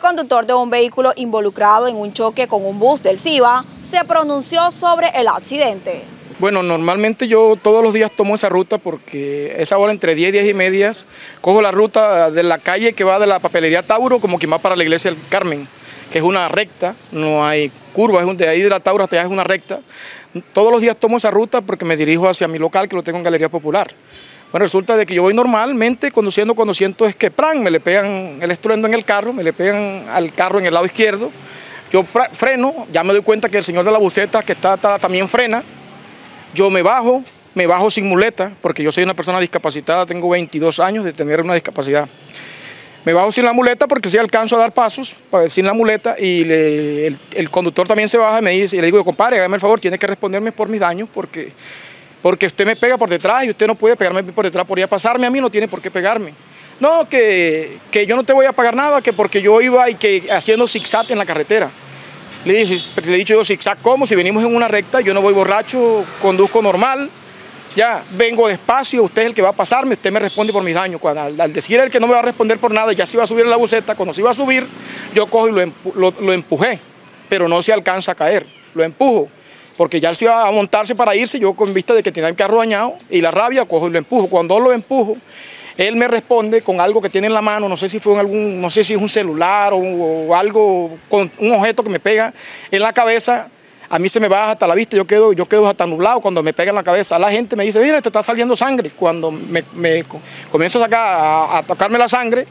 conductor de un vehículo involucrado en un choque con un bus del CIBA, se pronunció sobre el accidente. Bueno, normalmente yo todos los días tomo esa ruta porque esa hora entre 10 y 10 y media cojo la ruta de la calle que va de la papelería Tauro como que va para la iglesia del Carmen, que es una recta, no hay curva, es de ahí de la Tauro hasta allá es una recta. Todos los días tomo esa ruta porque me dirijo hacia mi local que lo tengo en Galería Popular. Bueno, resulta de que yo voy normalmente conduciendo cuando siento es que pran, me le pegan el estruendo en el carro, me le pegan al carro en el lado izquierdo. Yo freno, ya me doy cuenta que el señor de la buceta que está también frena, yo me bajo, me bajo sin muleta, porque yo soy una persona discapacitada, tengo 22 años de tener una discapacidad. Me bajo sin la muleta porque si alcanzo a dar pasos sin la muleta y el, conductor también se baja y me dice, y le digo, compadre, hágame el favor, tiene que responderme por mis daños porque, porque usted me pega por detrás y usted no puede pegarme por detrás, por a pasarme a mí, no tiene por qué pegarme. No, que, que yo no te voy a pagar nada, que porque yo iba y que haciendo zigzag en la carretera. Le, he dicho yo, zigzag, ¿cómo? Si venimos en una recta, yo no voy borracho, conduzco normal, ya, vengo despacio, usted es el que va a pasarme, usted me responde por mis daños. Cuando, al, decir el que no me va a responder por nada, ya se iba a subir la buceta, cuando se iba a subir, yo cojo y lo, empujé, pero no se alcanza a caer, lo empujo porque ya él se iba a montarse para irse, yo con vista de que tenía el carro dañado y la rabia cojo y lo empujo. Cuando lo empujo, él me responde con algo que tiene en la mano, no sé si fue en algún, no sé si es un celular o, algo, con un objeto que me pega en la cabeza. A mí se me baja hasta la vista, yo quedo, yo quedo hasta nublado cuando me pega en la cabeza. La gente me dice, mira, te está saliendo sangre. Cuando me, comienzo a, sacar, a, tocarme la sangre,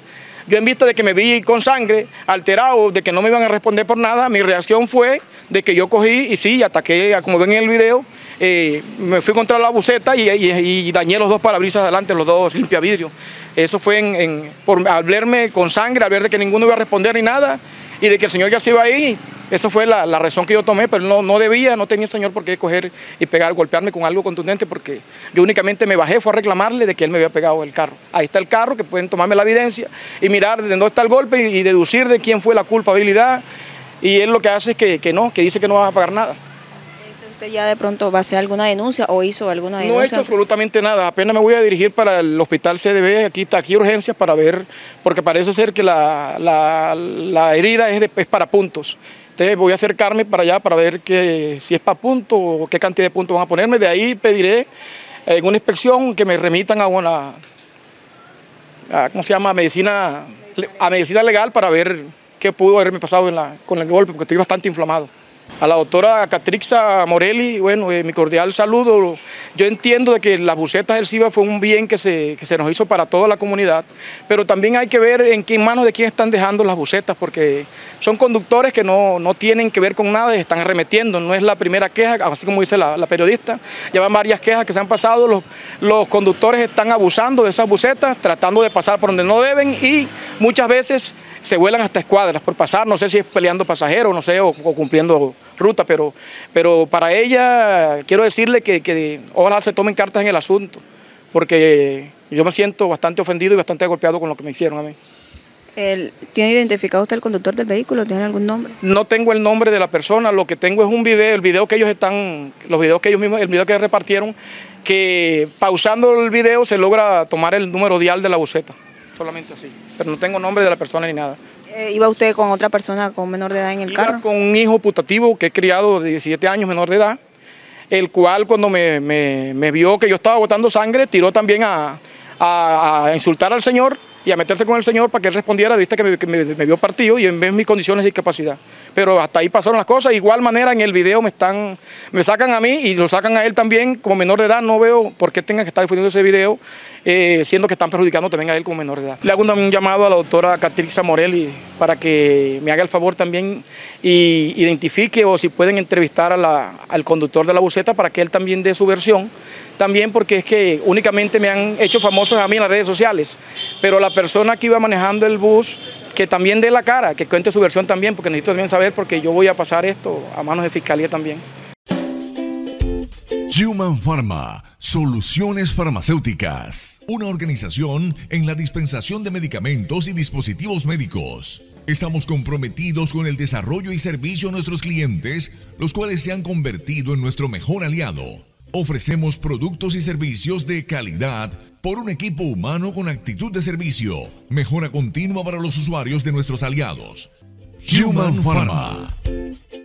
yo en vista de que me vi con sangre, alterado, de que no me iban a responder por nada, mi reacción fue de que yo cogí y sí, ataqué, como ven en el video, eh, me fui contra la buceta y, dañé los dos parabrisas adelante, los dos limpia vidrio. Eso fue en, por, al verme con sangre, al ver de que ninguno iba a responder ni nada y de que el señor ya se iba ahí. Eso fue la, razón que yo tomé, pero no, no debía, no tenía el señor por qué coger y pegar, golpearme con algo contundente, porque yo únicamente me bajé, fue a reclamarle de que él me había pegado el carro. Ahí está el carro, que pueden tomarme la evidencia y mirar de dónde está el golpe y, deducir de quién fue la culpabilidad. Y él lo que hace es que, que no, que dice que no va a pagar nada usted ya de pronto va a hacer alguna denuncia o hizo alguna denuncia? No he hecho absolutamente nada, apenas me voy a dirigir para el hospital CDB, aquí está aquí urgencias para ver, porque parece ser que la, la, herida es, de, es para puntos. Entonces voy a acercarme para allá para ver que, si es para puntos o qué cantidad de puntos van a ponerme. De ahí pediré en una inspección que me remitan a una, ¿cómo se llama? Medicina, a medicina legal para ver qué pudo haberme pasado con el golpe, porque estoy bastante inflamado. A la doctora Catrixa Morelli, bueno, eh, mi cordial saludo. Yo entiendo que las bucetas del CIBA fue un bien que se, se nos hizo para toda la comunidad, pero también hay que ver en qué manos de quién están dejando las bucetas, porque son conductores que no, tienen que ver con nada y están arremetiendo. No es la primera queja, así como dice la, periodista, ya van varias quejas que se han pasado, los, los conductores están abusando de esas bucetas, tratando de pasar por donde no deben y muchas veces se vuelan hasta escuadras por pasar, no sé si es peleando pasajeros, no sé, o, cumpliendo ruta, pero, pero para ella quiero decirle que, que ojalá se tomen cartas en el asunto, porque yo me siento bastante ofendido y bastante golpeado con lo que me hicieron a mí. ¿Tiene identificado usted el conductor del vehículo? ¿Tiene algún nombre? No tengo el nombre de la persona, lo que tengo es un video, el video que ellos están, los videos que ellos mismos, el video que repartieron, que pausando el video se logra tomar el número dial de la buceta solamente así. Pero no tengo nombre de la persona ni nada. Eh, ¿Iba usted con otra persona con menor de edad en el Iba carro? con un hijo putativo que he criado de 17 años menor de edad, el cual cuando me, vio que yo estaba botando sangre, tiró también a, a insultar al señor y a meterse con el señor para que él respondiera, viste que me, vio partido y en vez de mis condiciones de discapacidad. Pero hasta ahí pasaron las cosas. igual manera en el video me están, me sacan a mí y lo sacan a él también como menor de edad. No veo por qué tengan que estar difundiendo ese video, eh, siendo que están perjudicando también a él como menor de edad. Le hago un llamado a la doctora Catrixa Morelli para que me haga el favor también y identifique o si pueden entrevistar al conductor de la buceta para que él también dé su versión también porque es que únicamente me han hecho famosos a mí en las redes sociales, pero la persona que iba manejando el bus, que también dé la cara, que cuente su versión también, porque necesito también saber porque yo voy a pasar esto a manos de fiscalía también. Human Pharma, soluciones farmacéuticas, una organización en la dispensación de medicamentos y dispositivos médicos. Estamos comprometidos con el desarrollo y servicio a nuestros clientes, los cuales se han convertido en nuestro mejor aliado Ofrecemos productos y servicios de calidad por un equipo humano con actitud de servicio. Mejora continua para los usuarios de nuestros aliados. Human Pharma.